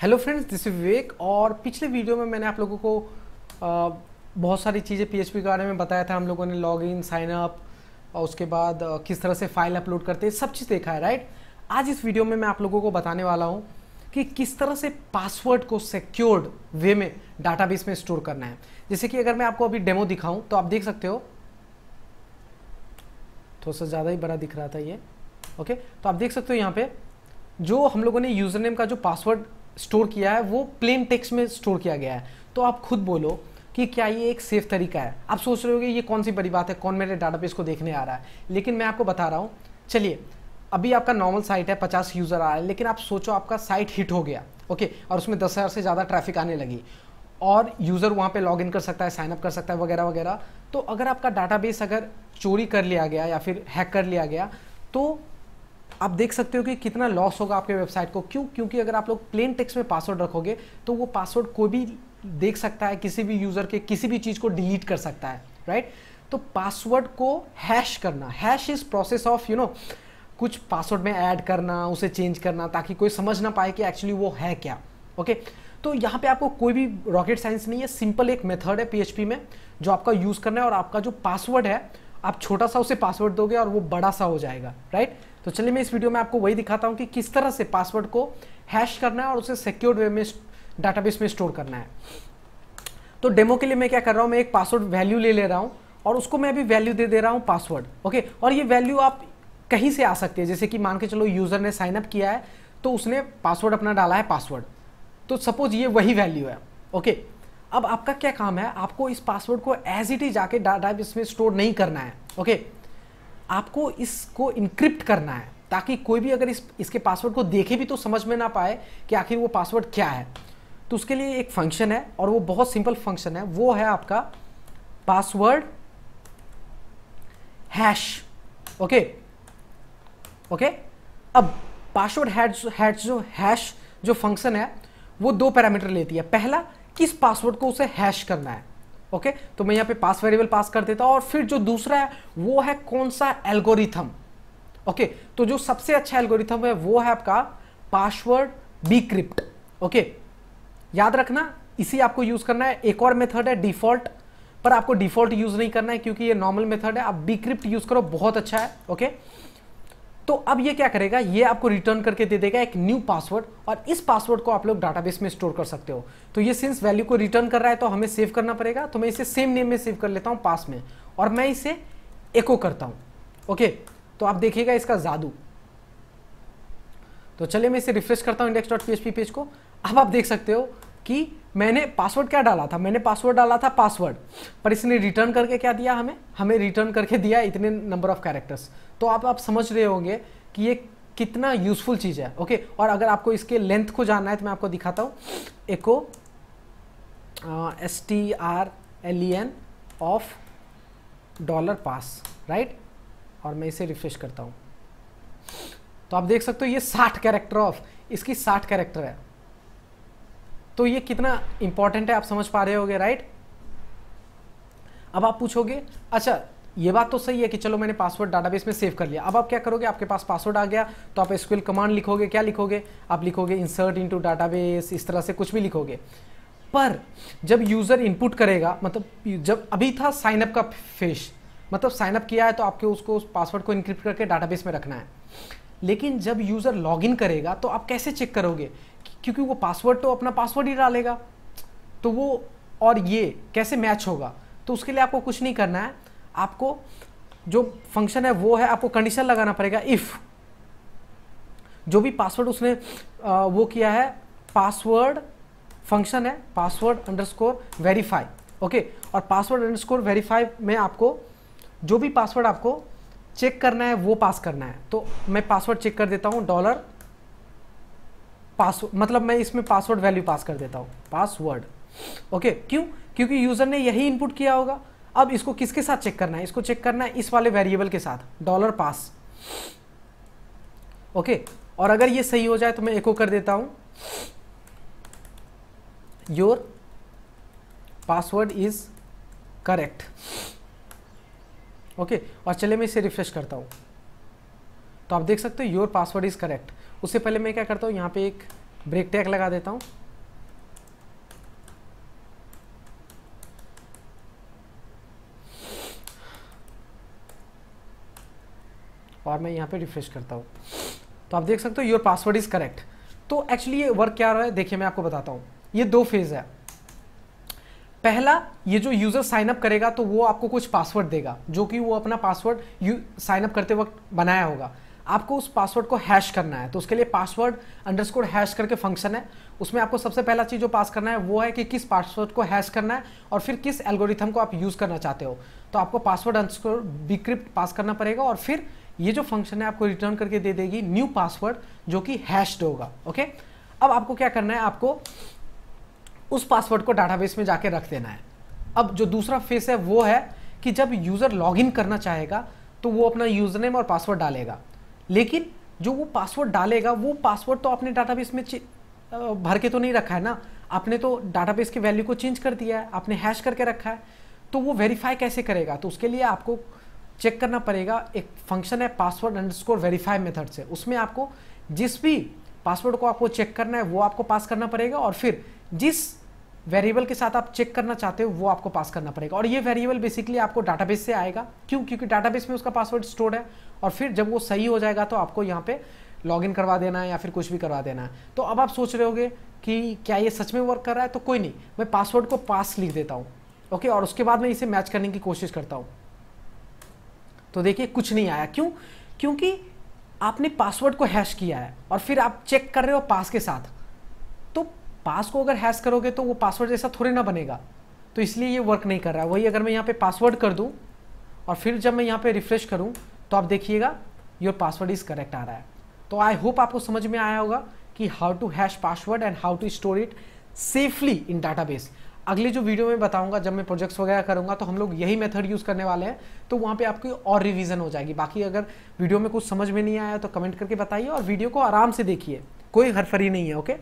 Hello friends this is Vivek और पिछले video में मैंने आप लोगों को आ, बहुत सारी चीज़ें पीएचपी के बारे में बताया था। हम लोगों ने लॉगिन साइन अप और उसके बाद आ, किस तरह से फ़ाइल अपलोड करते हैं सब चीज़ देखा है राइट आज इस वीडियो में मैं आप लोगों को बताने वाला हूँ कि किस तरह से पासवर्ड को सिक्योर्ड वे में डाटाबेस में स्टोर करना है। जैसे कि अगर मैं आपको अभी डेमो दिखाऊँ तो आप देख सकते हो। थोड़ा सा ज़्यादा ही बड़ा दिख रहा था ये ओके तो आप देख सकते हो यहाँ पे जो हम लोगों ने यूज़र नेम का जो पासवर्ड स्टोर किया है, वो प्लेन टेक्स्ट में स्टोर किया गया है। तो आप खुद बोलो कि क्या ये एक सेफ़ तरीका है। आप सोच रहे हो ये कौन सी बड़ी बात है, कौन मेरे डाटाबेस को देखने आ रहा है। लेकिन मैं आपको बता रहा हूँ, चलिए, अभी आपका नॉर्मल साइट है, पचास यूज़र आ रहा है लेकिन आप सोचो आपका साइट हिट हो गया ओके और उसमें दस हज़ार से ज़्यादा ट्रैफ़िक आने लगी। और यूज़र वहाँ पे लॉग इन कर सकता है साइन अप कर सकता है, वगैरह वगैरह। तो अगर आपका डाटाबेस अगर चोरी कर लिया गया या फिर हैक कर लिया गया तो आप देख सकते हो कि कितना लॉस होगा आपके वेबसाइट को। क्यों? क्योंकि अगर आप लोग प्लेन टेक्स्ट में पासवर्ड रखोगे तो वो पासवर्ड कोई भी देख सकता है, किसी भी यूज़र के किसी भी चीज़ को डिलीट कर सकता है राइट तो पासवर्ड को हैश करना। Hash is process of you know कुछ पासवर्ड में ऐड करना, उसे चेंज करना, ताकि कोई समझ ना पाए कि एक्चुअली वो है क्या ओके तो यहाँ पे आपको कोई भी रॉकेट साइंस नहीं है सिंपल एक मेथड है पीएचपी में, जो आपका यूज़ करना है और आपका जो पासवर्ड है, आप छोटा सा उसे पासवर्ड दोगे और वो बड़ा सा हो जाएगा राइट तो चलिए मैं इस वीडियो में आपको वही दिखाता हूँ कि किस तरह से पासवर्ड को हैश करना है और उसे सिक्योर वे में डाटाबेस में स्टोर करना है। तो डेमो के लिए मैं क्या कर रहा हूँ? मैं एक पासवर्ड वैल्यू ले ले रहा हूँ और उसको मैं अभी वैल्यू दे दे रहा हूँ पासवर्ड ओके और ये वैल्यू आप कहीं से आ सकती है, जैसे कि मान के चलो यूज़र ने साइन अप किया है तो उसने पासवर्ड अपना डाला है पासवर्ड तो सपोज़ ये वही वैल्यू है ओके अब आपका क्या काम है? आपको इस पासवर्ड को एज इट इज़ जाके डाटाबेस में स्टोर नहीं करना है ओके आपको इसको इनक्रिप्ट करना है, ताकि कोई भी अगर इस, इसके पासवर्ड को देखे भी तो समझ में ना पाए कि आखिर वो पासवर्ड क्या है। तो उसके लिए एक फ़ंक्शन है और वो बहुत सिंपल फ़ंक्शन है। वो है आपका पासवर्ड हैश ओके ओके अब पासवर्ड हैश जो हैश जो फ़ंक्शन है, वो दो पैरामीटर लेती है। पहला, किस पासवर्ड को उसे हैश करना है? ओके? तो मैं यहाँ पे पास वेरिएबल पास कर देता हूँ और फिर जो दूसरा है, वो है कौन सा एल्गोरिथम ओके? तो जो सबसे अच्छा एल्गोरिथम है, वो है आपका पासवर्ड बी क्रिप्ट ओके? याद रखना, इसी आपको यूज़ करना है। एक और मेथड है डिफ़ॉल्ट पर आपको डिफ़ॉल्ट यूज़ नहीं करना है, क्योंकि ये नॉर्मल मेथड है। आप बीक्रिप्ट यूज़ करो, बहुत अच्छा है। ओके? तो अब ये क्या करेगा? ये आपको रिटर्न करके दे देगा एक न्यू पासवर्ड और इस पासवर्ड को आप लोग डाटाबेस में स्टोर कर सकते हो। तो ये सिंस वैल्यू को रिटर्न कर रहा है तो हमें सेव करना पड़ेगा। तो मैं इसे सेम नेम में सेव कर लेता हूँ पास में और मैं इसे एको करता हूँ। ओके तो आप देखिएगा इसका जादू। तो चलिए मैं इसे रिफ्रेश करता हूँ इंडेक्स डॉट पी पेज को। अब आप देख सकते हो कि मैंने पासवर्ड क्या डाला था? मैंने पासवर्ड डाला था पासवर्ड पर इसने रिटर्न करके क्या दिया हमें? हमें रिटर्न करके दिया इतने नंबर ऑफ़ कैरेक्टर्स तो आप आप समझ रहे होंगे कि ये कितना यूजफुल चीज़ है ओके और अगर आपको इसके लेंथ को जानना है तो मैं आपको दिखाता हूँ। Echo S T R L E N of dollar pass right और मैं इसे रिफ्रेश करता हूँ। तो आप देख सकते हो ये साठ कैरेक्टर ऑफ़ इसकी साठ कैरेक्टर है। तो ये कितना इंपॉर्टेंट है, आप समझ पा रहे होगे राइट अब आप पूछोगे अच्छा ये बात तो सही है कि चलो मैंने पासवर्ड डाटाबेस में सेव कर लिया। अब आप क्या करोगे? आपके पास पासवर्ड आ गया तो आप एसक्यूएल कमांड लिखोगे। क्या लिखोगे? आप लिखोगे इंसर्ट इनटू डाटाबेस इस तरह से कुछ भी लिखोगे। पर जब यूज़र इनपुट करेगा मतलब जब अभी था साइनअप का फेस मतलब साइनअप किया है तो आपके उसको, उस पासवर्ड को इनक्रिप्ट करके डाटाबेस में रखना है। लेकिन जब यूज़र लॉगिन करेगा तो आप कैसे चेक करोगे? क्योंकि वो पासवर्ड तो अपना पासवर्ड ही डालेगा। तो वो और ये कैसे मैच होगा? तो उसके लिए आपको कुछ नहीं करना है। आपको जो फ़ंक्शन है वो है आपको कंडीशन लगाना पड़ेगा। इफ़ जो भी पासवर्ड उसने आ, वो किया है पासवर्ड फ़ंक्शन है पासवर्ड अंडरस्कोर वेरीफाई ओके? और पासवर्ड अंडरस्कोर वेरीफाई में आपको जो भी पासवर्ड आपको चेक करना है वो पास करना है। तो मैं पासवर्ड चेक कर देता हूँ डॉलर पासवर्ड मतलब मैं इसमें पासवर्ड वैल्यू पास कर देता हूँ। पासवर्ड ओके क्यों? क्योंकि यूज़र ने यही इनपुट किया होगा। अब इसको किसके साथ चेक करना है? इसको चेक करना है इस वाले वेरिएबल के साथ। डॉलर पास ओके और अगर ये सही हो जाए तो मैं एको कर देता हूँ। Your password is correct okay और चले मैं इसे रिफ्रेश करता हूँ। तो आप देख सकते हो योर पासवर्ड इज़ करेक्ट उससे पहले मैं क्या करता हूँ, यहाँ पे एक ब्रेक टैग लगा देता हूँ। और मैं यहाँ पे रिफ्रेश करता हूँ। तो आप देख सकते हो योर पासवर्ड इज़ करेक्ट तो एक्चुअली ये वर्क क्या रहा है, देखिए मैं आपको बताता हूँ। ये दो फ़ेज़ है। पहला, ये जो यूज़र साइन अप करेगा तो वो आपको कुछ पासवर्ड देगा, जो कि वो अपना पासवर्ड साइन अप करते वक्त बनाया होगा। आपको उस पासवर्ड को हैश करना है। तो उसके लिए पासवर्ड अंडरस्कोर हैश करके फ़ंक्शन है। उसमें आपको सबसे पहला चीज़ जो पास करना है, वो है कि किस पासवर्ड को हैश करना है और फिर किस एल्गोरिथम को आप यूज़ करना चाहते हो। तो आपको पासवर्ड अंडरस्कोर बिक्रिप्ट पास करना पड़ेगा और फिर ये जो फ़ंक्शन है, आपको रिटर्न करके दे देगी न्यू पासवर्ड जो कि हैश्ड होगा। ओके अब आपको क्या करना है, आपको उस पासवर्ड को डाटाबेस में जाके रख देना है। अब जो दूसरा फेस है, वो है कि जब यूज़र लॉगिन करना चाहेगा तो वो अपना यूज़र नेम और पासवर्ड डालेगा। लेकिन जो वो पासवर्ड डालेगा, वो पासवर्ड तो आपने डाटाबेस में भर के तो नहीं रखा है ना? आपने तो डाटाबेस के वैल्यू को चेंज कर दिया है, आपने हैश करके रखा है तो वो वेरीफाई कैसे करेगा? तो उसके लिए आपको चेक करना पड़ेगा, एक फ़ंक्शन है पासवर्ड अंडरस्कोर वेरीफाई मेथड से। उसमें आपको जिस भी पासवर्ड को आपको चेक करना है, वो आपको पास करना पड़ेगा और फिर जिस वेरिएबल के साथ आप चेक करना चाहते हो, वो आपको पास करना पड़ेगा। और ये वेरिएबल बेसिकली आपको डाटाबेस से आएगा। क्यों? क्योंकि डाटाबेस में उसका पासवर्ड स्टोर्ड है। और फिर जब वो सही हो जाएगा तो आपको यहाँ पे लॉगिन करवा देना है या फिर कुछ भी करवा देना है। तो अब आप सोच रहे होगे कि क्या ये सच में वर्क कर रहा है? तो कोई नहीं। मैं पासवर्ड को पास लिख देता हूँ। ओके और उसके बाद मैं इसे मैच करने की कोशिश करता हूँ। तो देखिए, कुछ नहीं आया। क्यों? क्योंकि आपने पासवर्ड को हैश किया है। और फिर आप चेक कर रहे हो पास के साथ। पास को अगर हैश करोगे तो वो पासवर्ड जैसा थोड़े ना बनेगा। तो इसलिए ये वर्क नहीं कर रहा। है वही अगर मैं यहाँ पे पासवर्ड कर दूँ और फिर जब मैं यहाँ पे रिफ्रेश करूँ तो आप देखिएगा योर पासवर्ड इज़ करेक्ट आ रहा है। तो आई होप आपको समझ में आया होगा कि how to hash password and how to store it safely in database अगले जो वीडियो में बताऊँगा, जब मैं प्रोजेक्ट्स वगैरह करूँगा तो हम लोग यही मेथड यूज़ करने वाले हैं। तो वहाँ पे आपकी और रिवीजन हो जाएगी। बाकी अगर वीडियो में कुछ समझ में नहीं आया तो कमेंट करके बताइए और वीडियो को आराम से देखिए। कोई हरफरी नहीं है ओके